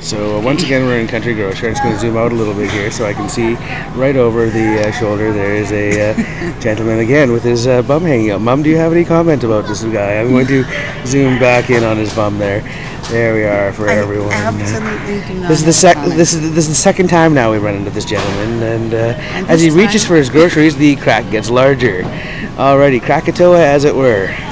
So uh, once again, we're in Country Grocery. I'm just going to zoom out a little bit here so I can see right over the uh, shoulder. There is a uh, gentleman again with his uh, bum hanging out. Mom, do you have any comment about this guy? I'm going to zoom back in on his bum there. There we are for everyone. Absolutely do not. This is the have. This is this is the second time now we run into this gentleman, and, uh, And as he reaches for his groceries, the crack gets larger. Alrighty, Krakatoa as it were.